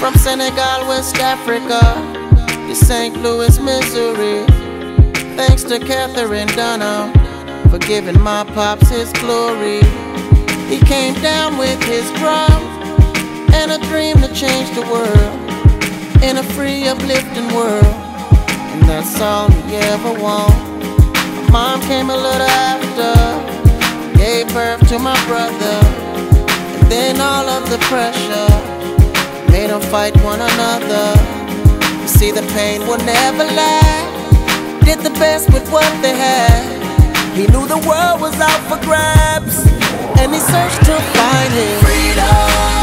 From Senegal, West Africa, to St. Louis, Missouri. Thanks to Katherine Dunham for giving my pops his glory. He came down with his crown and a dream to change the world in a free, uplifting world. And that's all he ever wanted. Mom came a little after, gave birth to my brother. And then all of the pressure made them fight one another. You see, the pain will never last. Did the best with what they had. He knew the world was out for grabs, and he searched to find his Freedom,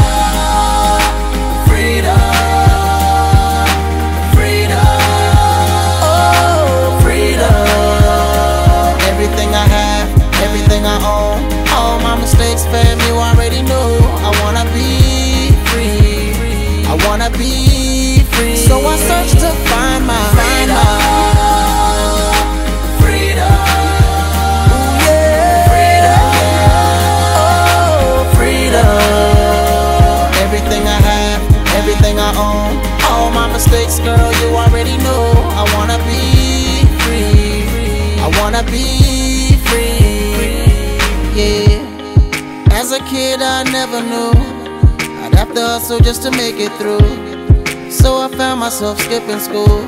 fam, you already know. I wanna be free. I wanna be free. So I search to find my Freedom, Ooh, yeah. Oh, freedom. Everything I have, everything I own, all my mistakes, girl, you already know. I wanna be free. I wanna be As a kid, I never knew I'd have to hustle just to make it through. So I found myself skipping school.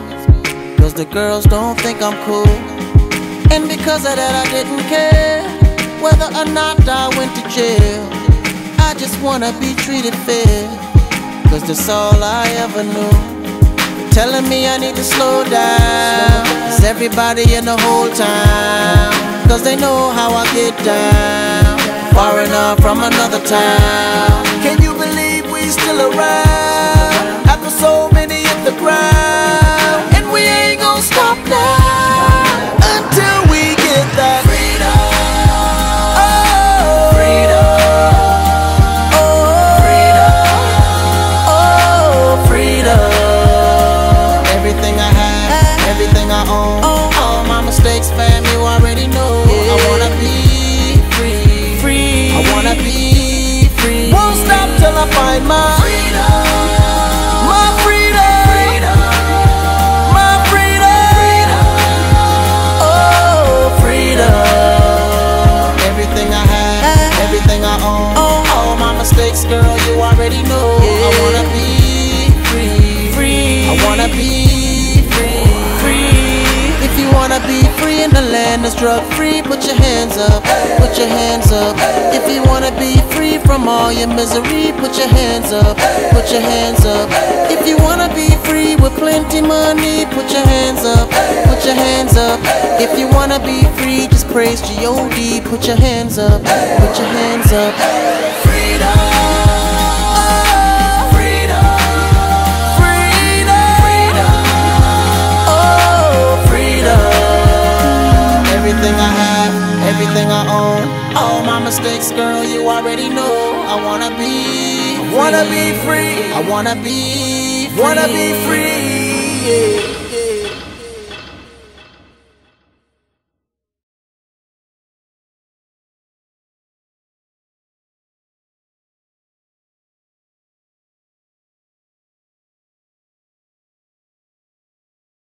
Cause the girls don't think I'm cool. And because of that, I didn't care whether or not I went to jail. I just wanna be treated fair. Cause that's all I ever knew. Telling me I need to slow down. Cause everybody in the whole town. Cause they know how I get down. Enough from another town. Can you believe we still around? After so many hit the ground. Own, all my mistakes, girl, you already know. I wanna be free, free. I wanna be wanna be free in the land that's drug free, put your hands up, put your hands up. If you wanna be free from all your misery, put your hands up, put your hands up. If you wanna be free with plenty money, put your hands up, put your hands up. If you wanna be free, just praise G-O-D, put your hands up, put your hands up. freedom, all my mistakes, girl, you already know. I wanna be, wanna be free, I wanna be, free. wanna be free.